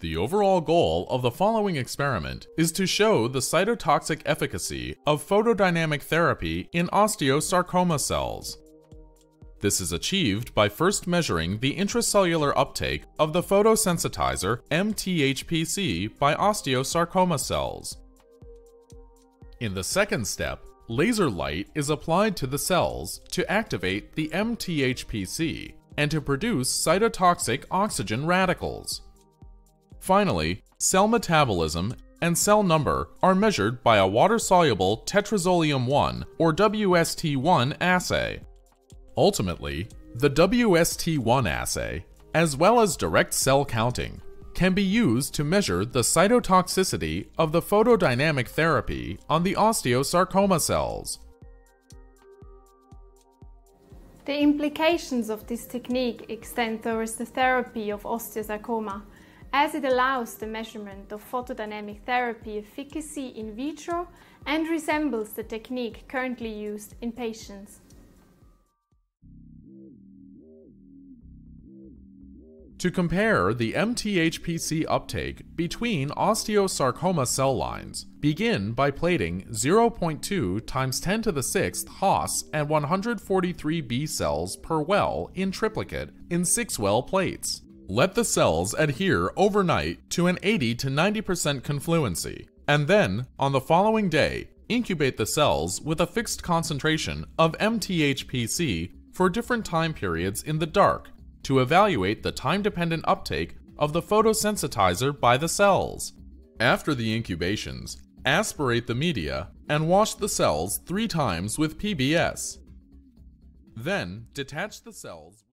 The overall goal of the following experiment is to show the cytotoxic efficacy of photodynamic therapy in osteosarcoma cells. This is achieved by first measuring the intracellular uptake of the photosensitizer MTHPC by osteosarcoma cells. In the second step, laser light is applied to the cells to activate the MTHPC and to produce cytotoxic oxygen radicals. Finally, cell metabolism and cell number are measured by a water-soluble tetrazolium-1 or WST1 assay. Ultimately, the WST1 assay, as well as direct cell counting, can be used to measure the cytotoxicity of the photodynamic therapy on the osteosarcoma cells. The implications of this technique extend towards the therapy of osteosarcoma, as it allows the measurement of photodynamic therapy efficacy in vitro and resembles the technique currently used in patients. To compare the MTHPC uptake between osteosarcoma cell lines, begin by plating 0.2 times 10 to the 6th HOS and 143 B cells per well in triplicate in 6 well plates. Let the cells adhere overnight to an 80 to 90% confluency, and then, on the following day, incubate the cells with a fixed concentration of MTHPC for different time periods in the dark to evaluate the time-dependent uptake of the photosensitizer by the cells. After the incubations, aspirate the media and wash the cells three times with PBS. Then, detach the cells